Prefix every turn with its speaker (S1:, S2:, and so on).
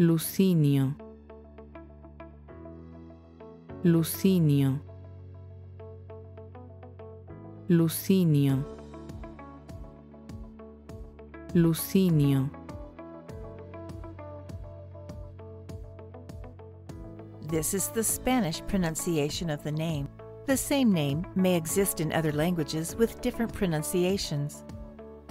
S1: Lucinio, Lucinio, Lucinio, Lucinio.
S2: This is the Spanish pronunciation of the name. The same name may exist in other languages with different pronunciations.